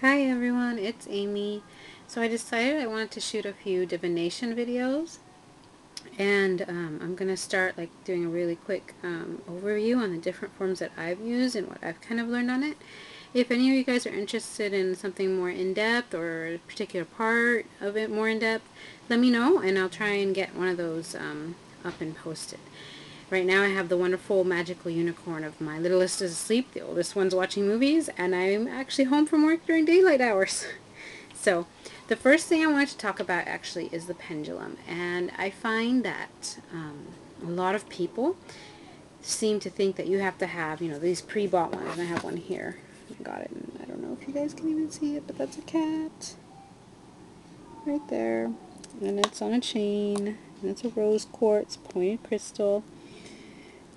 Hi everyone, it's Amy. So I decided I wanted to shoot a few divination videos and um, I'm going to start like doing a really quick um, overview on the different forms that I've used and what I've kind of learned on it. If any of you guys are interested in something more in-depth or a particular part of it more in-depth, let me know and I'll try and get one of those um, up and posted. Right now I have the wonderful magical unicorn of my littlest is asleep, the oldest one's watching movies, and I'm actually home from work during daylight hours. so the first thing I wanted to talk about actually is the pendulum, and I find that um, a lot of people seem to think that you have to have, you know, these pre-bought ones, and I have one here. I got it, and I don't know if you guys can even see it, but that's a cat. Right there. And it's on a chain, and it's a rose quartz pointed crystal.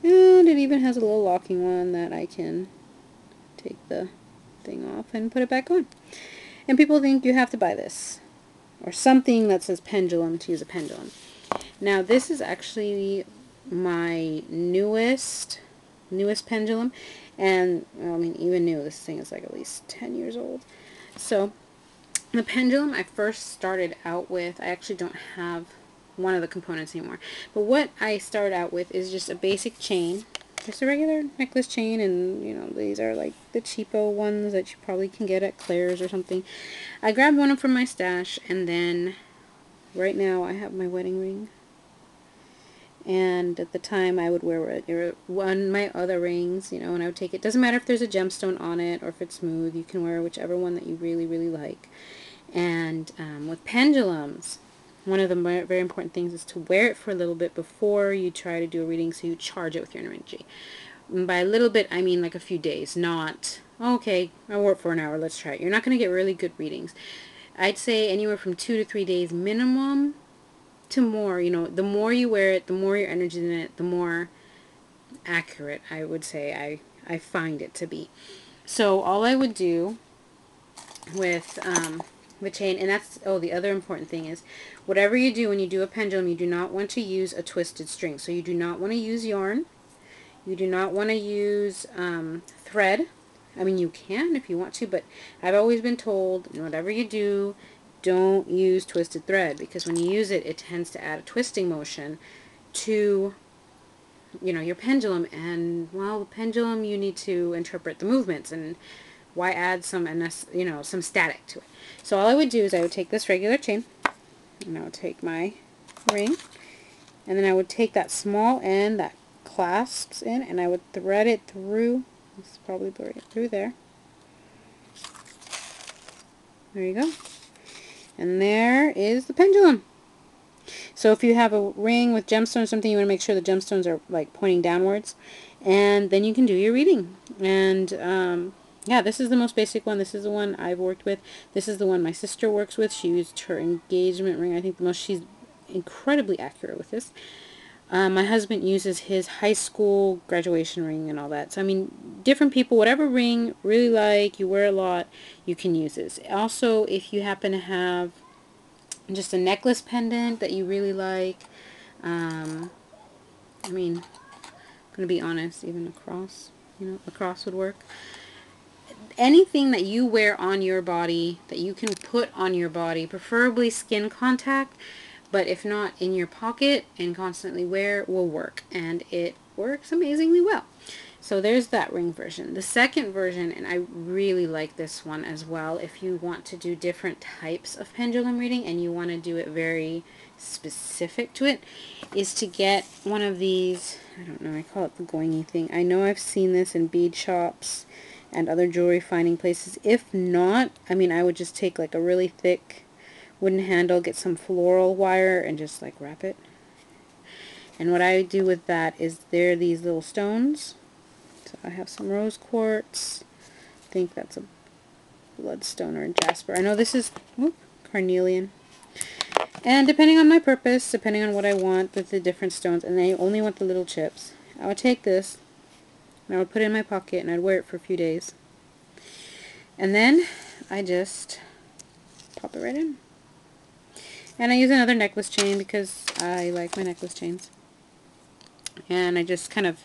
And it even has a little locking one that I can take the thing off and put it back on. And people think you have to buy this. Or something that says pendulum to use a pendulum. Now this is actually my newest newest pendulum. And, well, I mean, even new, this thing is like at least 10 years old. So, the pendulum I first started out with, I actually don't have one of the components anymore. But what I start out with is just a basic chain. Just a regular necklace chain and you know these are like the cheapo ones that you probably can get at Claire's or something. I grabbed one from my stash and then right now I have my wedding ring. And at the time I would wear one my other rings, you know, and I would take it. Doesn't matter if there's a gemstone on it or if it's smooth. You can wear whichever one that you really, really like. And um, with pendulums, one of the very important things is to wear it for a little bit before you try to do a reading so you charge it with your energy. And by a little bit, I mean like a few days, not, okay, I wore it for an hour, let's try it. You're not going to get really good readings. I'd say anywhere from two to three days minimum to more. You know, the more you wear it, the more your energy in it, the more accurate I would say I, I find it to be. So all I would do with um, chain. And that's, oh, the other important thing is, whatever you do when you do a pendulum, you do not want to use a twisted string. So you do not want to use yarn. You do not want to use um, thread. I mean, you can if you want to, but I've always been told, whatever you do, don't use twisted thread because when you use it, it tends to add a twisting motion to you know, your pendulum and, well, the pendulum, you need to interpret the movements and why add some, you know, some static to it. So all I would do is I would take this regular chain, and I would take my ring, and then I would take that small end that clasps in, and I would thread it through, is probably through there. There you go. And there is the pendulum. So if you have a ring with gemstones or something, you want to make sure the gemstones are like pointing downwards. And then you can do your reading. And um, yeah, this is the most basic one. This is the one I've worked with. This is the one my sister works with. She used her engagement ring. I think the most, she's incredibly accurate with this. Um, my husband uses his high school graduation ring and all that. So, I mean, different people, whatever ring really like, you wear a lot, you can use this. Also, if you happen to have just a necklace pendant that you really like, um, I mean, I'm going to be honest, even a cross, you know, a cross would work anything that you wear on your body that you can put on your body, preferably skin contact, but if not in your pocket and constantly wear will work and it works amazingly well. So there's that ring version. The second version, and I really like this one as well, if you want to do different types of pendulum reading and you want to do it very specific to it, is to get one of these, I don't know, I call it the goingy thing. I know I've seen this in bead shops and other jewelry finding places. If not, I mean, I would just take like a really thick wooden handle, get some floral wire, and just like wrap it. And what I do with that is there are these little stones. So I have some rose quartz. I think that's a bloodstone or a jasper. I know this is whoop, carnelian. And depending on my purpose, depending on what I want with the different stones, and I only want the little chips, I would take this and I would put it in my pocket and I'd wear it for a few days. And then I just pop it right in. And I use another necklace chain because I like my necklace chains. And I just kind of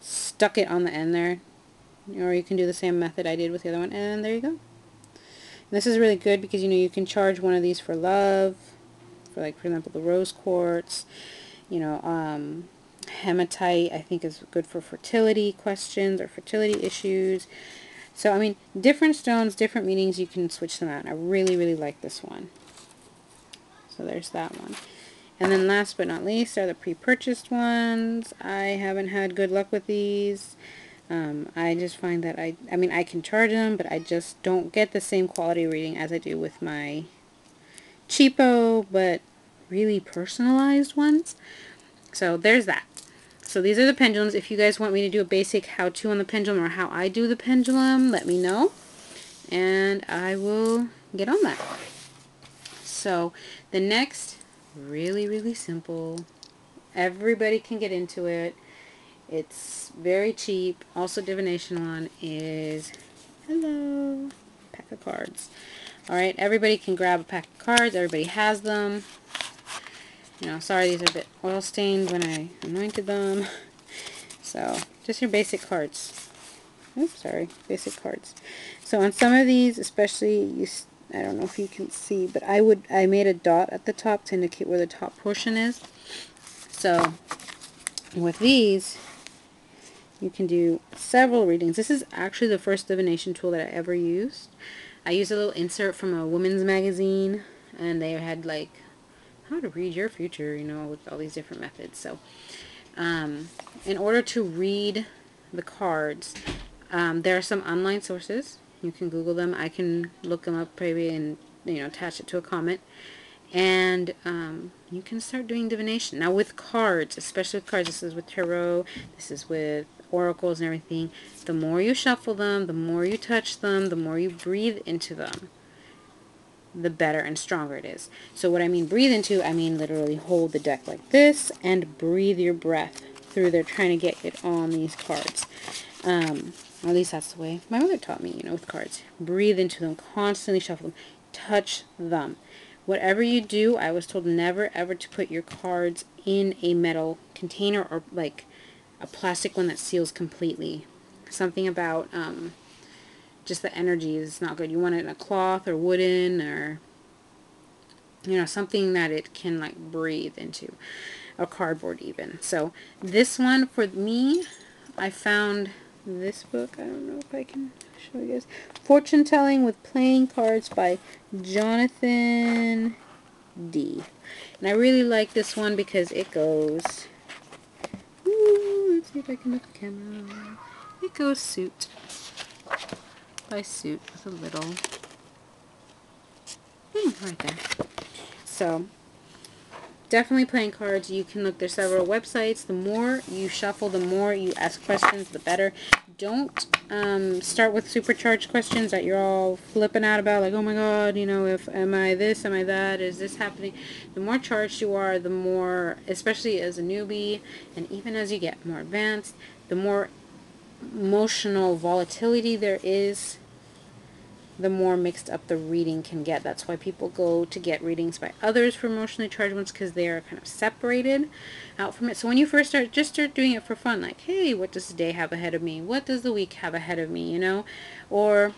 stuck it on the end there. Or you can do the same method I did with the other one. And there you go. This is really good because, you know, you can charge one of these for love, for like, for example, the rose quartz, you know, um, hematite I think is good for fertility questions or fertility issues. So, I mean, different stones, different meanings, you can switch them out. I really, really like this one. So there's that one. And then last but not least are the pre-purchased ones. I haven't had good luck with these. Um, I just find that I, I mean, I can charge them, but I just don't get the same quality reading as I do with my cheapo, but really personalized ones. So there's that. So these are the pendulums. If you guys want me to do a basic how-to on the pendulum or how I do the pendulum, let me know. And I will get on that. So the next, really, really simple. Everybody can get into it. It's very cheap. Also divination one is, hello, pack of cards. Alright, everybody can grab a pack of cards. Everybody has them. You know, sorry these are a bit oil stained when I anointed them. So, just your basic cards. Oops, sorry, basic cards. So on some of these, especially, you, I don't know if you can see, but I would, I made a dot at the top to indicate where the top portion is. So, with these, you can do several readings. This is actually the first divination tool that I ever used. I used a little insert from a women's magazine, and they had like how to read your future, you know, with all these different methods. So, um, in order to read the cards, um, there are some online sources. You can Google them. I can look them up maybe and, you know, attach it to a comment. And um, you can start doing divination. Now with cards, especially with cards, this is with tarot, this is with oracles and everything, the more you shuffle them, the more you touch them, the more you breathe into them, the better and stronger it is. So what I mean breathe into, I mean literally hold the deck like this and breathe your breath through there trying to get it on these cards. Um, at least that's the way my mother taught me, you know, with cards. Breathe into them, constantly shuffle them, touch them. Whatever you do, I was told never ever to put your cards in a metal container or like a plastic one that seals completely. Something about um, just the energy is not good. You want it in a cloth or wooden or you know something that it can like breathe into a cardboard even. So this one for me I found this book. I don't know if I can show you guys. Fortune telling with playing cards by Jonathan Dee And I really like this one because it goes ooh, let's see if I can move the camera. It goes suit suit with a little thing right there. So definitely playing cards. You can look, there's several websites. The more you shuffle, the more you ask questions, the better. Don't um, start with supercharged questions that you're all flipping out about, like, oh my god, you know, if am I this, am I that, is this happening? The more charged you are, the more, especially as a newbie, and even as you get more advanced, the more emotional volatility there is the more mixed up the reading can get. That's why people go to get readings by others for emotionally charged ones because they are kind of separated out from it. So when you first start, just start doing it for fun. Like, hey, what does the day have ahead of me? What does the week have ahead of me? You know? Or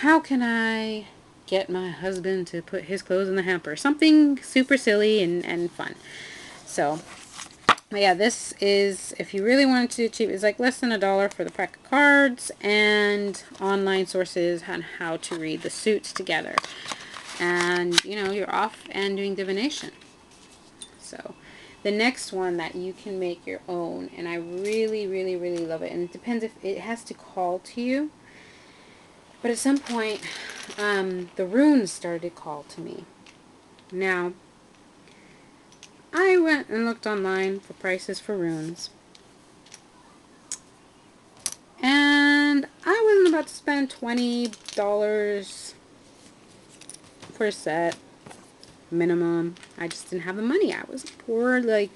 how can I get my husband to put his clothes in the hamper? Something super silly and, and fun. So but yeah, this is, if you really wanted to do cheap, it's like less than a dollar for the pack of cards and online sources on how to read the suits together. And, you know, you're off and doing divination. So, the next one that you can make your own, and I really, really, really love it. And it depends if it has to call to you. But at some point, um, the runes started to call to me. Now, I went and looked online for prices for runes. And I wasn't about to spend $20 for a set minimum. I just didn't have the money. I was a poor, like,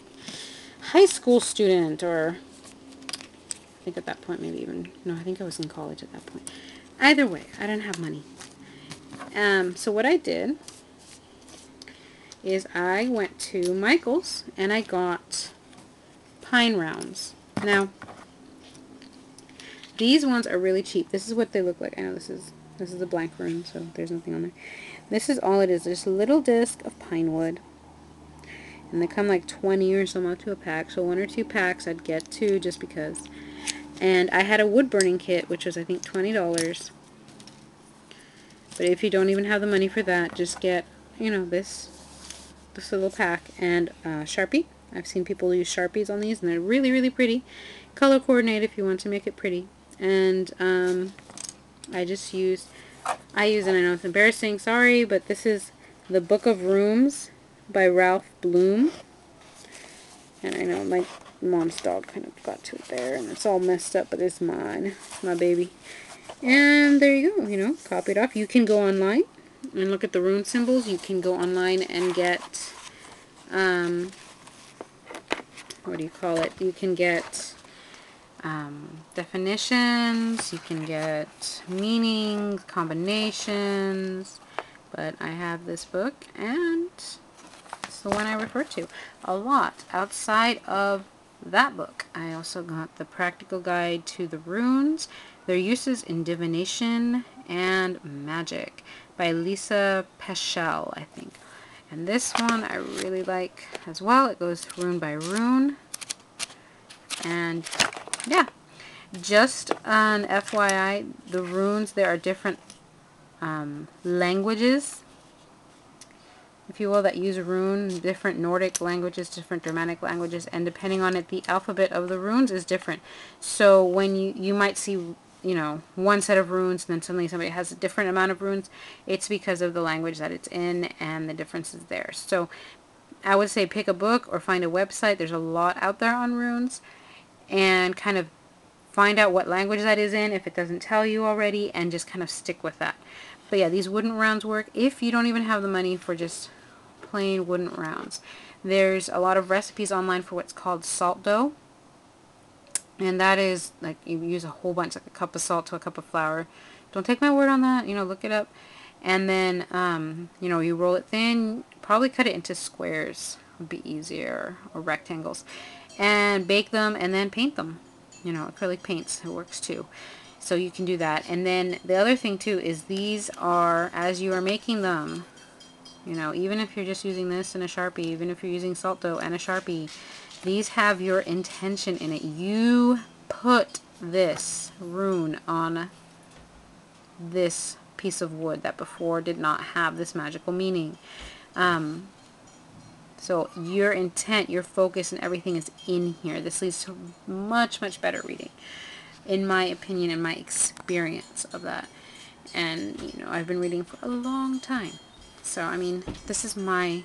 high school student or I think at that point maybe even, no, I think I was in college at that point. Either way, I didn't have money. Um, so what I did is I went to Michael's and I got pine rounds. Now, these ones are really cheap. This is what they look like. I know this is This is a blank rune, so there's nothing on there. This is all it is. Just a little disc of pine wood. And they come like 20 or so to a pack. So one or two packs, I'd get two just because. And I had a wood burning kit, which was I think $20. But if you don't even have the money for that, just get, you know, this this little pack and uh, Sharpie. I've seen people use Sharpies on these, and they're really, really pretty. Color coordinate if you want to make it pretty. And um, I just use, I use, and I know it's embarrassing, sorry, but this is the Book of Runes by Ralph Blum. And I know my mom's dog kind of got to it there, and it's all messed up, but it's mine. It's my baby. And there you go, you know, copy it off. You can go online and look at the rune symbols. You can go online and get, um, what do you call it? You can get um, definitions, you can get meanings, combinations, but I have this book and it's the one I refer to a lot. Outside of that book, I also got the Practical Guide to the Runes, Their Uses in Divination and Magic by Lisa Peschel, I think. And this one I really like as well. It goes rune by rune. And yeah, just an FYI, the runes, there are different um, languages, if you will, that use rune, different Nordic languages, different Germanic languages, and depending on it, the alphabet of the runes is different. So when you, you might see, you know, one set of runes, and then suddenly somebody has a different amount of runes, it's because of the language that it's in and the differences there. So I would say pick a book or find a website. There's a lot out there on runes and kind of find out what language that is in if it doesn't tell you already and just kind of stick with that. But yeah, these wooden rounds work if you don't even have the money for just plain wooden rounds. There's a lot of recipes online for what's called salt dough. And that is, like, you use a whole bunch, like a cup of salt to a cup of flour. Don't take my word on that, you know, look it up. And then, um, you know, you roll it thin, probably cut it into squares would be easier, or rectangles and bake them and then paint them. You know, acrylic paints, it works too. So you can do that. And then the other thing too is these are, as you are making them, you know, even if you're just using this and a Sharpie, even if you're using salt dough and a Sharpie, these have your intention in it. You put this rune on this piece of wood that before did not have this magical meaning. Um, so your intent, your focus, and everything is in here. This leads to much, much better reading, in my opinion and my experience of that. And, you know, I've been reading for a long time. So, I mean, this is my,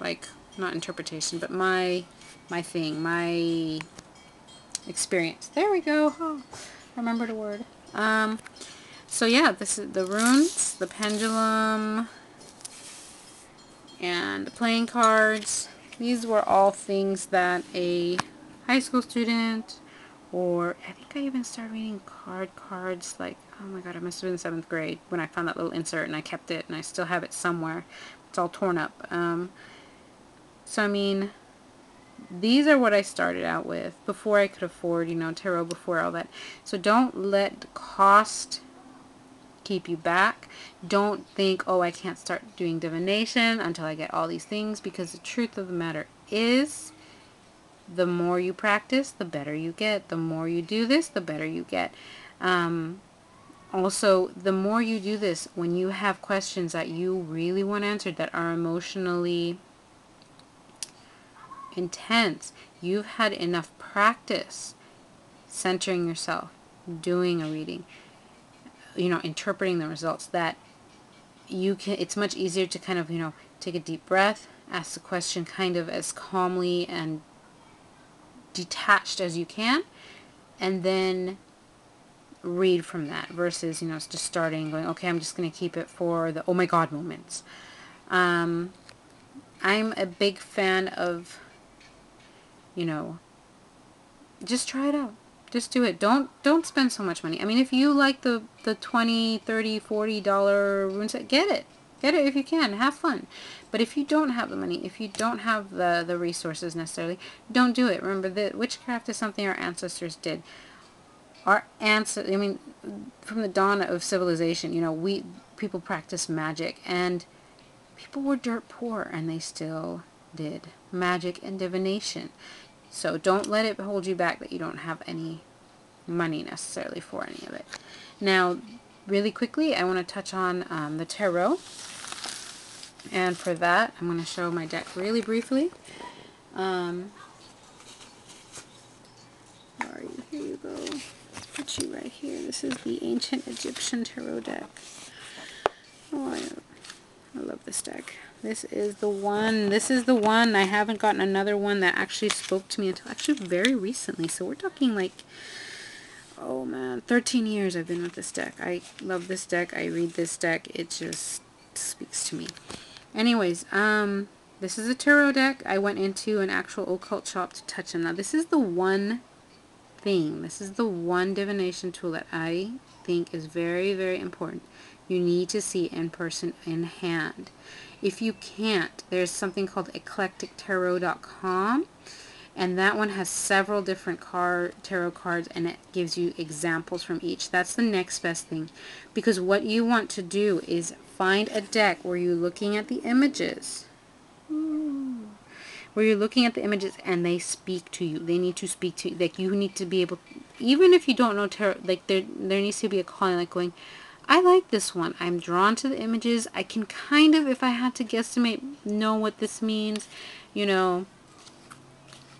like, not interpretation, but my, my thing, my experience. There we go. Oh, remembered a word. Um, so yeah, this is the runes, the pendulum, and the playing cards. These were all things that a high school student or I think I even started reading card cards like oh my god I must have been in seventh grade when I found that little insert and I kept it and I still have it somewhere it's all torn up um, so I mean these are what I started out with before I could afford you know tarot before all that so don't let cost keep you back. Don't think, oh, I can't start doing divination until I get all these things because the truth of the matter is the more you practice, the better you get. The more you do this, the better you get. Um, also, the more you do this, when you have questions that you really want answered that are emotionally intense, you've had enough practice centering yourself, doing a reading, you know, interpreting the results that you can, it's much easier to kind of, you know, take a deep breath, ask the question kind of as calmly and detached as you can, and then read from that versus, you know, just starting going, okay, I'm just going to keep it for the oh my god moments. Um, I'm a big fan of, you know, just try it out. Just do it. Don't don't spend so much money. I mean, if you like the the 20, 30, 40 dollar rune set, get it. Get it if you can. Have fun. But if you don't have the money, if you don't have the the resources necessarily, don't do it. Remember that witchcraft is something our ancestors did our ancestors, I mean, from the dawn of civilization, you know, we people practice magic and people were dirt poor and they still did magic and divination. So don't let it hold you back that you don't have any money necessarily for any of it. Now, really quickly, I want to touch on um, the tarot. And for that, I'm going to show my deck really briefly. Um, where you? Here you go. Put you right here. This is the Ancient Egyptian Tarot deck. Oh, I, I love this deck. This is the one. This is the one. I haven't gotten another one that actually spoke to me until actually very recently. So we're talking like, oh man, 13 years I've been with this deck. I love this deck. I read this deck. It just speaks to me. Anyways, um, this is a tarot deck. I went into an actual occult shop to touch them. Now this is the one thing. This is the one divination tool that I think is very, very important. You need to see in person in hand. If you can't, there's something called eclectictarot.com and that one has several different card tarot cards and it gives you examples from each. That's the next best thing because what you want to do is find a deck where you're looking at the images where you're looking at the images and they speak to you. They need to speak to you. Like you need to be able, even if you don't know tarot, like there there needs to be a calling, like going, I like this one. I'm drawn to the images. I can kind of, if I had to guesstimate, know what this means. You know,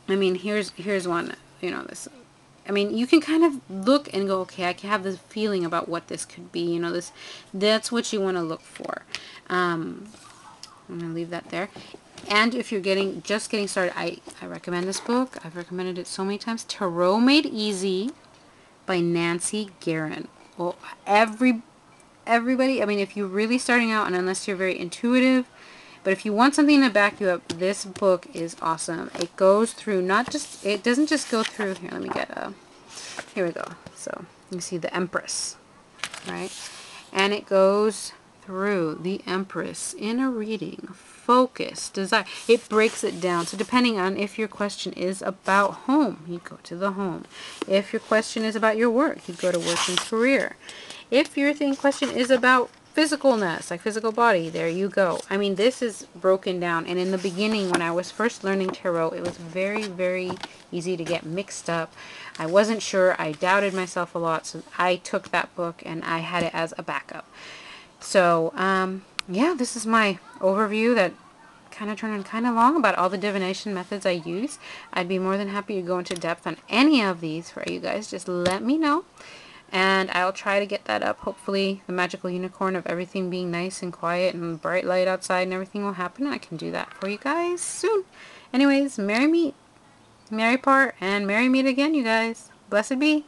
I mean, here's here's one. You know, this. I mean, you can kind of look and go, okay, I can have this feeling about what this could be. You know, this. That's what you want to look for. Um, I'm gonna leave that there. And if you're getting just getting started, I, I recommend this book. I've recommended it so many times. Tarot Made Easy by Nancy Garen. Well, every everybody, I mean, if you're really starting out, and unless you're very intuitive, but if you want something to back you up, this book is awesome. It goes through not just, it doesn't just go through, here, let me get a, here we go. So, you see the Empress, right? And it goes through the Empress in a reading focus, desire. It breaks it down. So depending on if your question is about home, you go to the home. If your question is about your work, you go to work and career. If your thing question is about physicalness, like physical body, there you go. I mean, this is broken down. And in the beginning, when I was first learning tarot, it was very, very easy to get mixed up. I wasn't sure. I doubted myself a lot. So I took that book and I had it as a backup. So, um, yeah, this is my overview that kind of turned kind of long about all the divination methods I use. I'd be more than happy to go into depth on any of these for you guys. Just let me know. And I'll try to get that up. Hopefully the magical unicorn of everything being nice and quiet and bright light outside and everything will happen. I can do that for you guys soon. Anyways, merry meet. Merry part and merry meet again, you guys. Blessed be.